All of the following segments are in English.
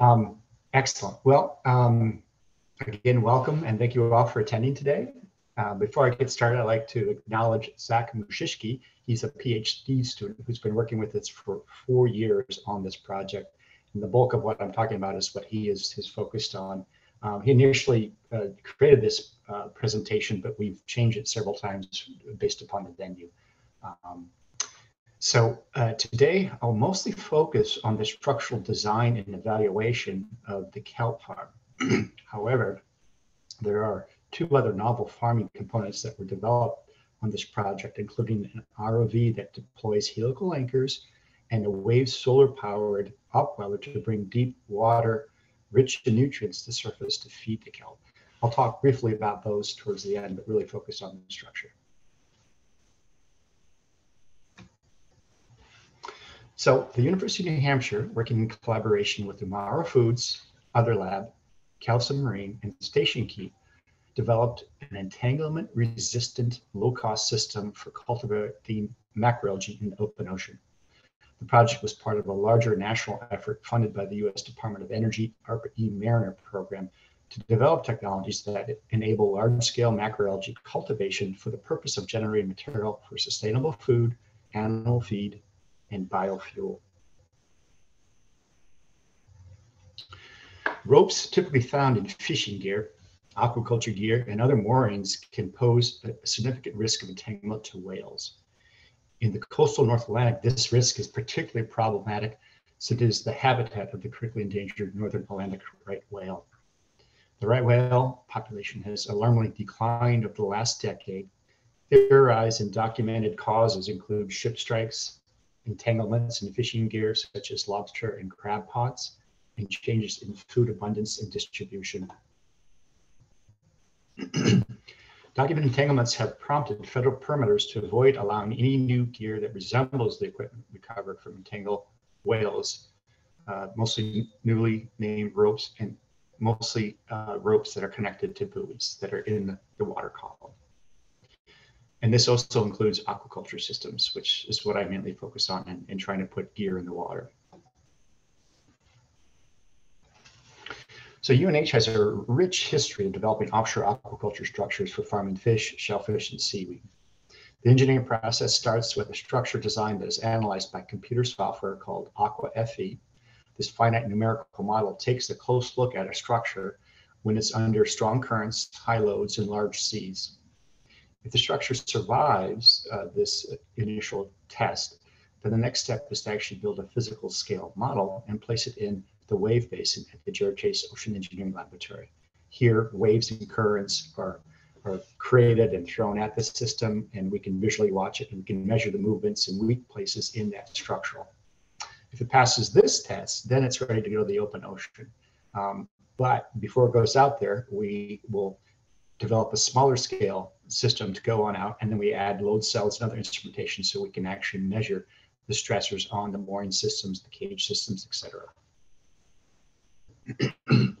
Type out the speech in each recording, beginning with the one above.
Um, excellent. Well, um, again, welcome and thank you all for attending today. Uh, before I get started, I'd like to acknowledge Zach Moscicki. He's a PhD student who's been working with us for four years on this project. And the bulk of what I'm talking about is what he is, is focused on. Um, he initially uh, created this uh, presentation, but we've changed it several times based upon the venue. Um, so uh, today I'll mostly focus on the structural design and evaluation of the kelp farm. However, there are two other novel farming components that were developed on this project, including an ROV that deploys helical anchors and a wave solar powered upweller to bring deep water rich in nutrients to surface to feed the kelp. I'll talk briefly about those towards the end, but really focus on the structure. So the University of New Hampshire, working in collaboration with Umaro Foods, Other Lab, Kelson Marine, and Station Key, developed an entanglement-resistant low-cost system for cultivating macroalgae in the open ocean. The project was part of a larger national effort funded by the U.S. Department of Energy ARPA E Mariner program to develop technologies that enable large-scale macroalgae cultivation for the purpose of generating material for sustainable food, animal feed, and biofuel. Ropes typically found in fishing gear, aquaculture gear, and other moorings can pose a significant risk of entanglement to whales. In the coastal North Atlantic, this risk is particularly problematic since it is the habitat of the critically endangered northern Atlantic right whale. The right whale population has alarmingly declined over the last decade. Theorized and documented causes include ship strikes, entanglements in fishing gear such as lobster and crab pots, and changes in food abundance and distribution. Document entanglements have prompted federal permitters to avoid allowing any new gear that resembles the equipment recovered from entangled whales, uh, mostly newly named ropes and mostly uh, ropes that are connected to buoys that are in the water column. And this also includes aquaculture systems, which is what I mainly focus on in, in trying to put gear in the water. So UNH has a rich history of developing offshore aquaculture structures for farming fish, shellfish, and seaweed. The engineering process starts with a structure design that is analyzed by computer software called AquaFE. This finite numerical model takes a close look at a structure when it's under strong currents, high loads, and large seas. If the structure survives uh, this initial test, then the next step is to actually build a physical scale model and place it in the wave basin at the Jared Chase Ocean Engineering Laboratory. Here, waves and currents are, are created and thrown at the system, and we can visually watch it and we can measure the movements and weak places in that structural. If it passes this test, then it's ready to go to the open ocean. Um, but before it goes out there, we will develop a smaller scale system to go on out, and then we add load cells and other instrumentation so we can actually measure the stressors on the mooring systems, the cage systems, etc.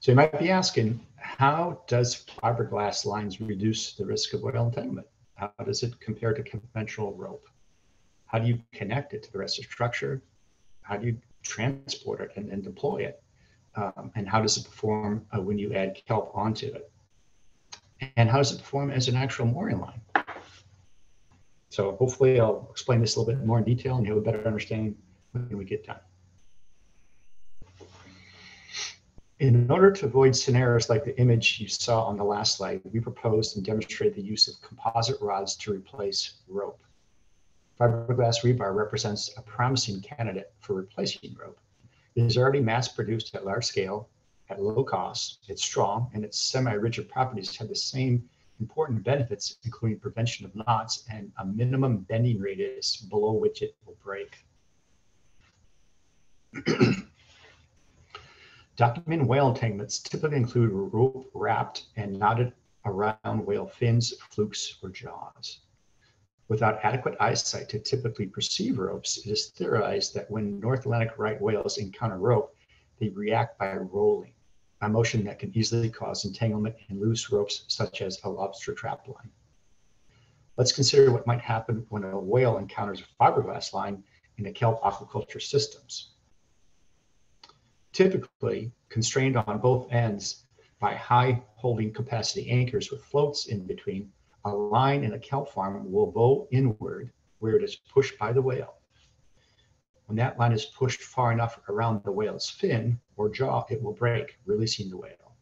so you might be asking, how does fiberglass lines reduce the risk of oil entanglement? How does it compare to conventional rope? How do you connect it to the rest of the structure? How do you transport it and, and deploy it? Um, and how does it perform uh, when you add kelp onto it? And how does it perform as an actual mooring line? So hopefully I'll explain this a little bit more in detail and you have a better understanding when we get done. In order to avoid scenarios like the image you saw on the last slide, we proposed and demonstrated the use of composite rods to replace rope. Fiberglass rebar represents a promising candidate for replacing rope. It is already mass produced at large scale, at low cost, it's strong, and its semi-rigid properties have the same important benefits, including prevention of knots and a minimum bending radius below which it will break. Documented whale entanglements typically include rope wrapped and knotted around whale fins, flukes, or jaws. Without adequate eyesight to typically perceive ropes, it is theorized that when North Atlantic right whales encounter rope, they react by rolling, a motion that can easily cause entanglement in loose ropes such as a lobster trap line. Let's consider what might happen when a whale encounters a fiberglass line in the kelp aquaculture systems. typically constrained on both ends by high holding capacity anchors with floats in between, a line in a kelp farm will bow inward where it is pushed by the whale. When that line is pushed far enough around the whale's fin or jaw, it will break, releasing the whale.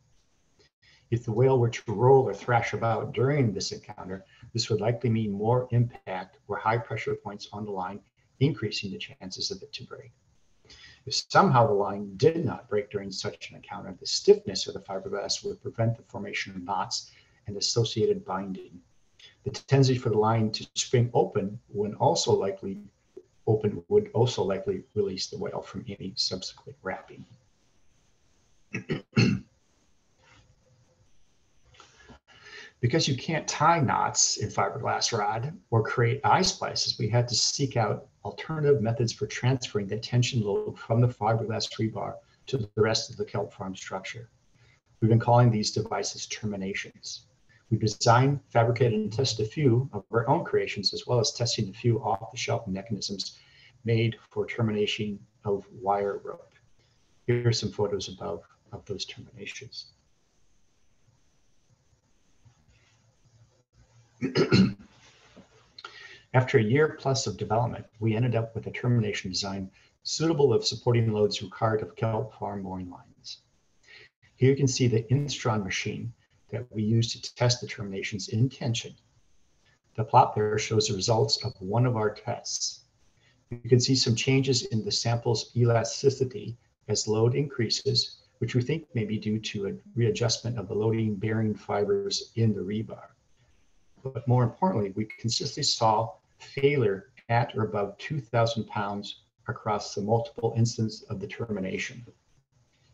If the whale were to roll or thrash about during this encounter, this would likely mean more impact or high pressure points on the line, increasing the chances of it to break. If somehow the line did not break during such an encounter, the stiffness of the fiberglass would prevent the formation of knots and associated binding. The tendency for the line to spring open when also likely open would also likely release the whale from any subsequent wrapping. because you can't tie knots in fiberglass rod or create eye splices, we had to seek out alternative methods for transferring the tension load from the fiberglass rebar to the rest of the kelp farm structure. We've been calling these devices terminations. We designed, fabricated, and tested a few of our own creations, as well as testing a few off-the-shelf mechanisms made for termination of wire rope. Here are some photos above of those terminations. After a year plus of development, we ended up with a termination design suitable of supporting loads required of kelp farm mooring lines. Here you can see the Instron machine that we use to test the terminations in tension. The plot there shows the results of one of our tests. You can see some changes in the sample's elasticity as load increases, which we think may be due to a readjustment of the loading bearing fibers in the rebar but more importantly, we consistently saw failure at or above 2,000 pounds across the multiple instances of the termination.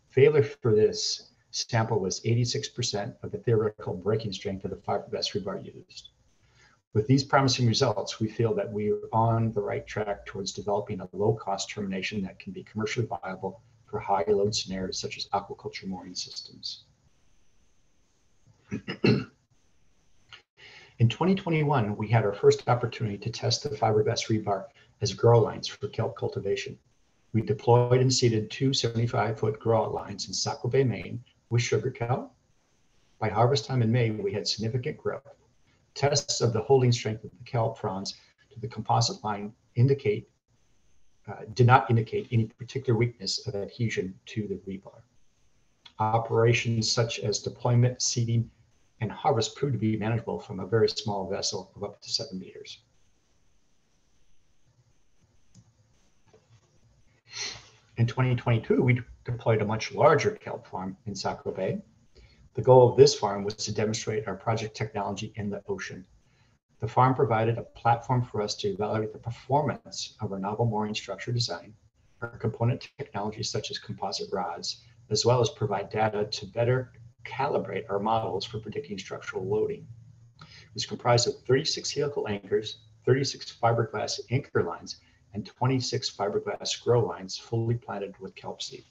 Failure for this sample was 86% of the theoretical breaking strength of the fiberglass rebar used. With these promising results, we feel that we are on the right track towards developing a low-cost termination that can be commercially viable for high load scenarios such as aquaculture mooring systems. In 2021, we had our first opportunity to test the fiberglass rebar as grow lines for kelp cultivation. We deployed and seeded two 75-foot grow lines in Saco Bay, Maine with sugar kelp. By harvest time in May, we had significant growth. Tests of the holding strength of the kelp fronds to the composite line indicate uh, did not indicate any particular weakness of adhesion to the rebar. Operations such as deployment, seeding, and harvest proved to be manageable from a very small vessel of up to seven meters. In 2022, we deployed a much larger kelp farm in Saco Bay. The goal of this farm was to demonstrate our project technology in the ocean. The farm provided a platform for us to evaluate the performance of our novel mooring structure design, our component technologies such as composite rods, as well as provide data to better calibrate our models for predicting structural loading. It was comprised of 36 helical anchors, 36 fiberglass anchor lines, and 26 fiberglass grow lines fully planted with kelp seed.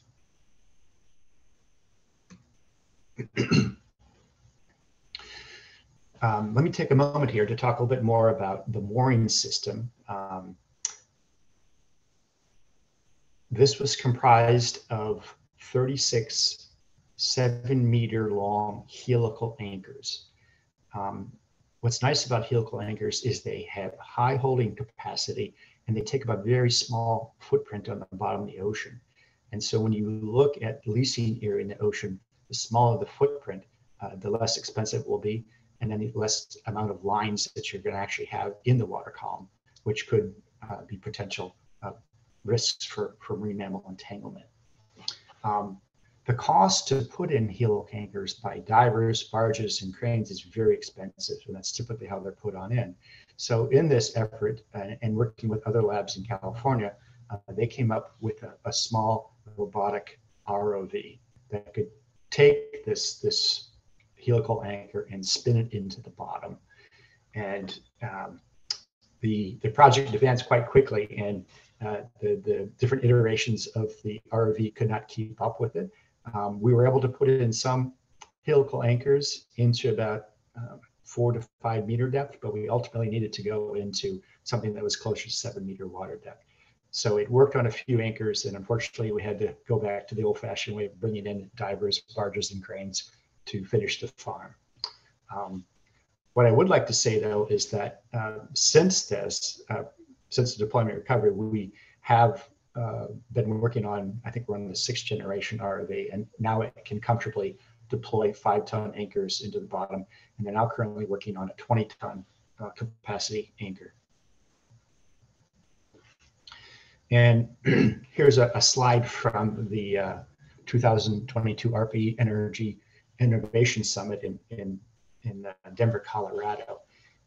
Um, let me take a moment here to talk a little bit more about the mooring system. Um, this was comprised of 36 seven meter long helical anchors. Um, what's nice about helical anchors is they have high holding capacity and they take up a very small footprint on the bottom of the ocean. And so when you look at leasing area in the ocean, the smaller the footprint, uh, the less expensive it will be, and then the less amount of lines that you're going to actually have in the water column, which could uh, be potential uh, risks for, for marine mammal entanglement. Um, the cost to put in helical anchors by divers, barges, and cranes is very expensive, and that's typically how they're put on in. So in this effort uh, and working with other labs in California, uh, they came up with a, a, small robotic ROV that could take this, this helical anchor and spin it into the bottom. And um, the, the project advanced quite quickly and uh, the, the different iterations of the ROV could not keep up with it. Um, we were able to put it in some helical anchors into about uh, four to five meter depth, but we ultimately needed to go into something that was closer to seven meter water depth. So it worked on a few anchors, and unfortunately, we had to go back to the old-fashioned way of bringing in divers, barges, and cranes to finish the farm. Um, what I would like to say, though, is that uh, since this, uh, since the deployment recovery, we have uh, been working on, I think we're on the sixth generation ROV, and now it can comfortably deploy five ton anchors into the bottom. And they're now currently working on a 20 ton uh, capacity anchor. And here's a, a, slide from the uh, 2022 ARPA Energy Innovation Summit in, in, in uh, Denver, Colorado.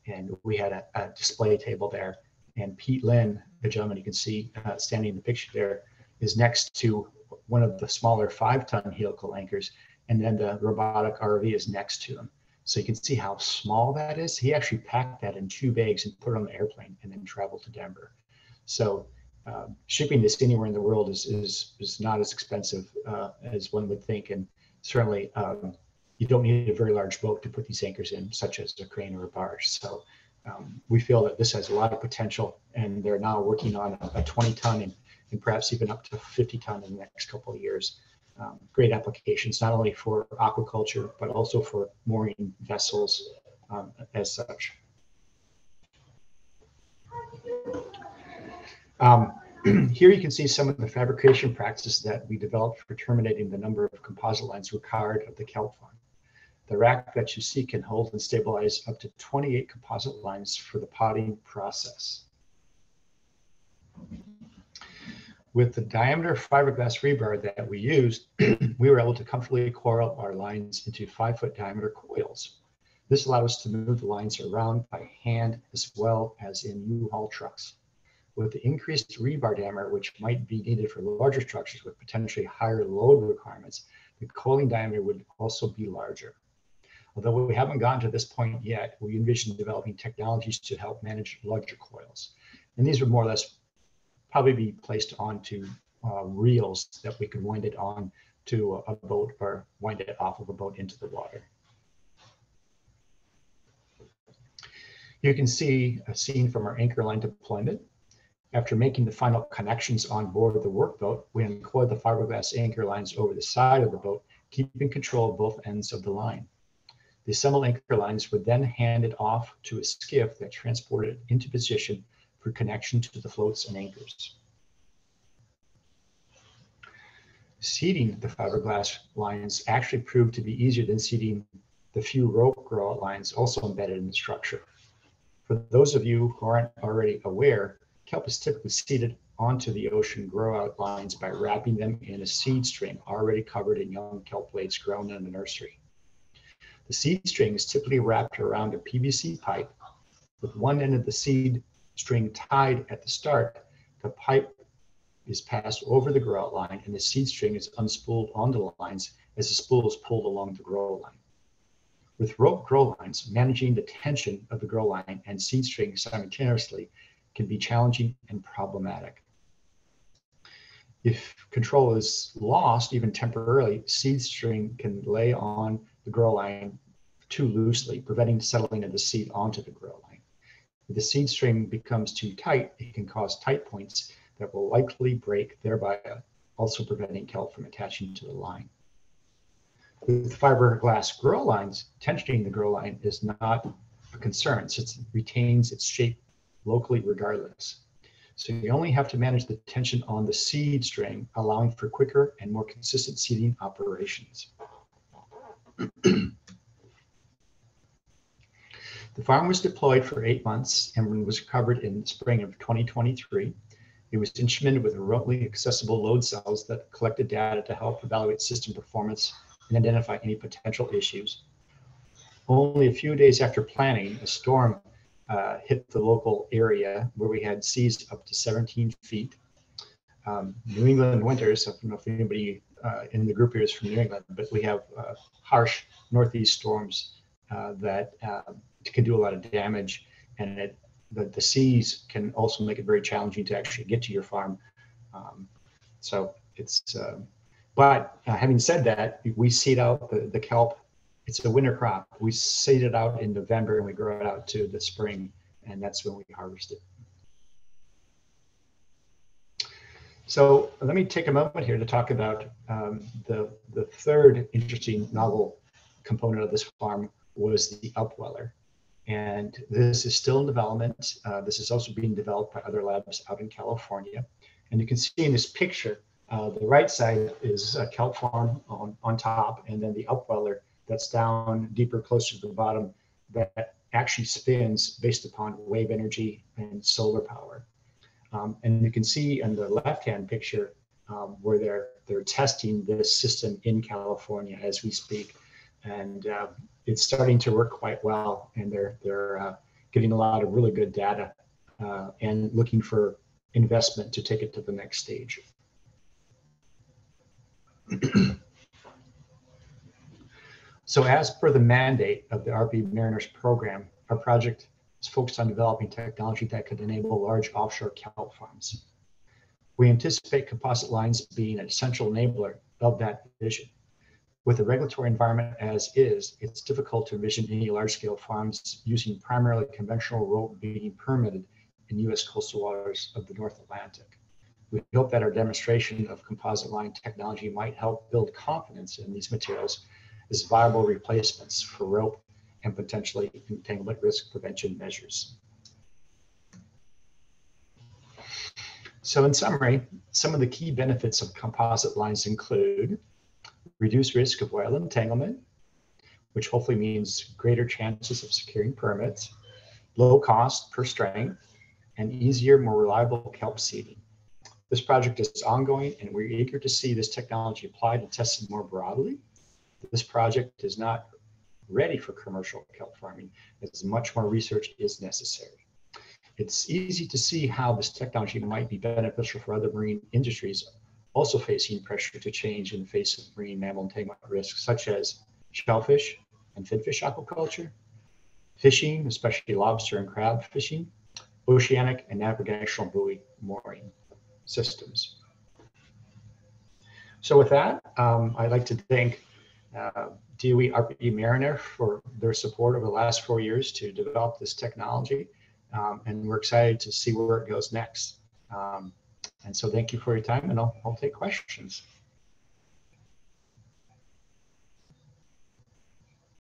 And we had a, a, display table there. And Pete Lynn, the gentleman you can see uh, standing in the picture there, is next to one of the smaller five ton helical anchors. And then the robotic ROV is next to him. So you can see how small that is. He actually packed that in two bags and put it on the airplane and then traveled to Denver. So uh, shipping this anywhere in the world is is, is not as expensive uh, as one would think, and certainly um, you don't need a very large boat to put these anchors in, such as a crane or a barge. So um, we feel that this has a lot of potential, and they're now working on a, a 20 ton and, and perhaps even up to 50 ton in the next couple of years. Um, great applications, not only for aquaculture, but also for mooring vessels um, as such. Um, here you can see some of the fabrication practices that we developed for terminating the number of composite lines required of the kelp farm. The rack that you see can hold and stabilize up to 28 composite lines for the potting process. With the diameter fiberglass rebar that we used, we were able to comfortably coil our lines into five foot diameter coils. This allowed us to move the lines around by hand as well as in U-Haul trucks. With the increased rebar diameter, which might be needed for larger structures with potentially higher load requirements, the coiling diameter would also be larger. Although we haven't gotten to this point yet, we envision developing technologies to help manage larger coils. And these would more or less probably be placed onto uh, reels that we could wind it on to a boat or wind it off of a boat into the water. You can see a scene from our anchor line deployment. After making the final connections on board the workboat, we uncoiled the fiberglass anchor lines over the side of the boat, keeping control of both ends of the line. The assembled anchor lines were then handed off to a skiff that transported it into position for connection to the floats and anchors. Seating the fiberglass lines actually proved to be easier than seating the few rope grout lines also embedded in the structure. For those of you who aren't already aware, kelp is typically seeded onto the ocean grow-out lines by wrapping them in a seed string already covered in young kelp blades grown in the nursery. The seed string is typically wrapped around a PVC pipe with one end of the seed string tied at the start. The pipe is passed over the grow-out line and the seed string is unspooled onto the lines as the spool is pulled along the grow line. With rope grow lines, managing the tension of the grow line and seed string simultaneously can be challenging and problematic. If control is lost, even temporarily, seed string can lay on the grow line too loosely, preventing settling of the seed onto the grow line. If the seed string becomes too tight, it can cause tight points that will likely break, thereby also preventing kelp from attaching to the line. With fiberglass grow lines, tensioning the grow line is not a concern since it retains its shape locally regardless. So you only have to manage the tension on the seed string, allowing for quicker and more consistent seeding operations. the farm was deployed for eight months and was recovered in the spring of 2023. It was instrumented with remotely accessible load cells that collected data to help evaluate system performance and identify any potential issues. Only a few days after planning, a storm uh, hit the local area where we had seas up to 17 feet. Um, New England winters, I don't know if anybody uh, in the group here is from New England, but we have uh, harsh northeast storms uh, that uh, can do a lot of damage, and it, the, the seas can also make it very challenging to actually get to your farm. Um, so it's, uh, but having said that, we seed out the, the kelp it's a winter crop. We seed it out in November and we grow it out to the spring, and that's when we harvest it. So let me take a moment here to talk about um, the, the third interesting novel component of this farm was the upweller. And this is still in development. Uh, this is also being developed by other labs out in California. And you can see in this picture, uh, the right side is a kelp farm on, on top, and then the upweller that's down deeper, closer to the bottom, that actually spins based upon wave energy and solar power. Um, and you can see in the left-hand picture um, where they're they're testing this system in California as we speak, and uh, it's starting to work quite well. And they're they're uh, getting a lot of really good data uh, and looking for investment to take it to the next stage. so as per the mandate of the ARPA-E Mariners program, our project is focused on developing technology that could enable large offshore kelp farms. We anticipate composite lines being an essential enabler of that vision. With the regulatory environment as is, it's difficult to envision any large-scale farms using primarily conventional rope being permitted in U.S. coastal waters of the North Atlantic. We hope that our demonstration of composite line technology might help build confidence in these materials as viable replacements for rope and potentially entanglement risk prevention measures. So in summary, some of the key benefits of composite lines include reduced risk of oil entanglement, which hopefully means greater chances of securing permits, low cost per strength, and easier, more reliable kelp seeding. This project is ongoing and we're eager to see this technology applied and tested more broadly. This project is not ready for commercial kelp farming as much more research is necessary. It's easy to see how this technology might be beneficial for other marine industries also facing pressure to change in the face of marine mammal entanglement risks, such as shellfish and finfish aquaculture, fishing, especially lobster and crab fishing, oceanic and navigational buoy mooring systems. So with that, um, I'd like to thank uh, DOE Mariner for their support over the last four years to develop this technology. Um, and we're excited to see where it goes next. Um, and so thank you for your time and I'll, I'll take questions.